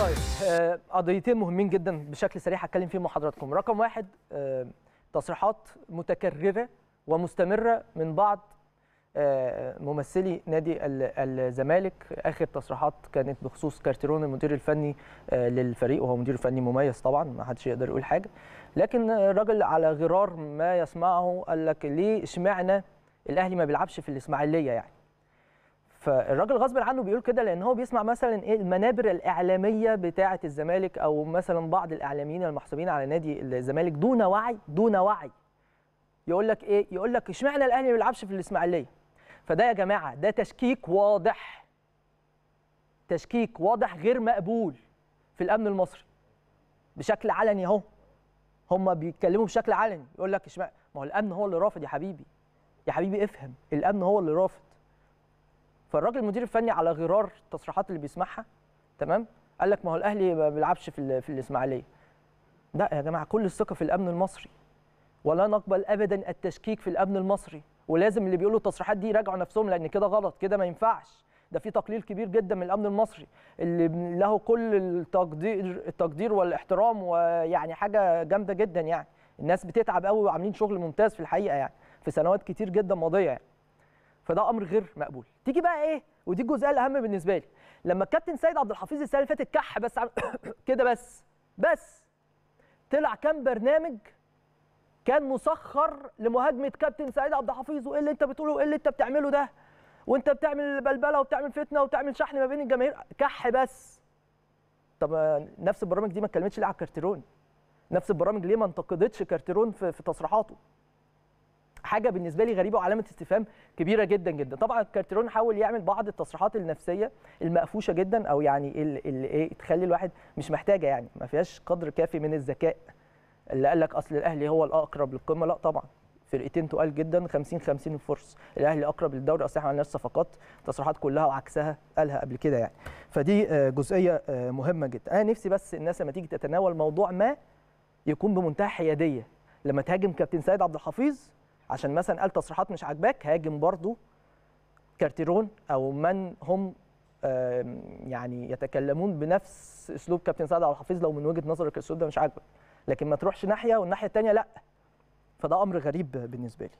طيب آه، قضيتين مهمين جدا بشكل سريع هتكلم فيهم مع حضراتكم. رقم واحد آه، تصريحات متكررة ومستمرة من بعض آه، ممثلي نادي ال- الزمالك. آخر تصريحات كانت بخصوص كارتيرون المدير الفني للفريق وهو مدير فني مميز طبعا ما حدش يقدر يقول حاجة. لكن الراجل على غرار ما يسمعه قال لك ليه اشمعنى الأهلي ما بيلعبش في الإسماعيلية يعني؟ فالراجل غصب عنه بيقول كده لأن هو بيسمع مثلا إيه المنابر الإعلامية بتاعه الزمالك أو مثلا بعض الإعلاميين المحسوبين على نادي الزمالك دون وعي دون وعي. يقول لك إيه؟ يقول لك إشمعنى الأهلي ما بيلعبش في الإسماعيلية؟ فده يا جماعة ده تشكيك واضح. تشكيك واضح غير مقبول في الأمن المصري. بشكل علني أهو. هم بيتكلموا بشكل علني. يقول لك اشمعنى ما هو الأمن هو اللي رافض يا حبيبي. يا حبيبي افهم الأمن هو اللي رافض. فالراجل المدير الفني على غرار التصريحات اللي بيسمعها تمام؟ قال لك ما هو الأهلي ما بيلعبش في في الإسماعيلية. لا يا جماعة كل الثقة في الأمن المصري. ولا نقبل ابدا التشكيك في الأمن المصري. ولازم اللي بيقولوا التصريحات دي يراجعوا نفسهم لأن كده غلط كده ما ينفعش. ده في تقليل كبير جدا من الأمن المصري اللي له كل التقدير التقدير والاحترام ويعني حاجة جامدة جدا يعني. الناس بتتعب قوي وعاملين شغل ممتاز في الحقيقة يعني في سنوات كتير جدا ماضيه يعني فده أمر غير مقبول. تيجي بقى إيه؟ ودي الجزئية الأهم بالنسبة لي. لما الكابتن سيد عبد الحفيظ السنة اللي فاتت كح بس عم... كده بس بس طلع كام برنامج كان مسخر لمهاجمه كابتن سعيد عبد الحفيظ وإيه اللي انت بتقوله؟ وإيه اللي انت بتعمله ده؟ وانت بتعمل بلبله وبتعمل فتنة وبتعمل شحن ما بين الجماهير. كح بس. طب آه، نفس البرامج دي ما اتكلمتش ليه على كارتيرون نفس البرامج ليه ما انتقدتش كارتيرون في, في تصريحاته؟ حاجة بالنسبة لي غريبة وعلامة استفهام كبيرة جدا جدا. طبعا كارتيرون حاول يعمل بعض التصريحات النفسية المقفوشة جدا أو يعني اللي إيه تخلي الواحد مش محتاجة يعني ما فيهاش قدر كافي من الذكاء. اللي قال لك أصل الأهلي هو الأقرب للقمة لا طبعا. فرقتين تقال جدا 50 50 الفرص الأهلي أقرب للدوري أصل إحنا صفقات تصريحات كلها وعكسها قالها قبل كده يعني. فدي آه، جزئية آه، مهمة جدا. أنا نفسي بس الناس لما تيجي تتناول موضوع ما يكون بمنتهى الحياديه لما تهاجم كابتن سيد عبد الحفيظ عشان مثلا قال تصريحات مش عاجباك هاجم برضو كارتيرون أو من هم يعني يتكلمون بنفس أسلوب كابتن سيد عبد الحفيظ لو من وجهة نظرك الأسلوب ده مش عاجبك. لكن ما تروحش ناحية والناحية الثانية لأ. فده أمر غريب بالنسبة لي.